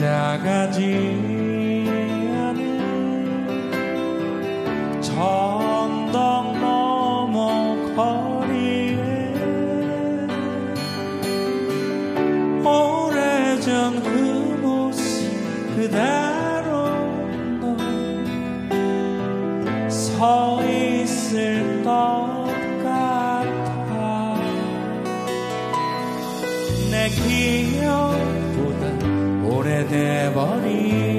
지나가지 않은 전덕 넘어 거리에 오래전 그 모습 그대로 넌서 있을 것 같아. 내 기억보다 오래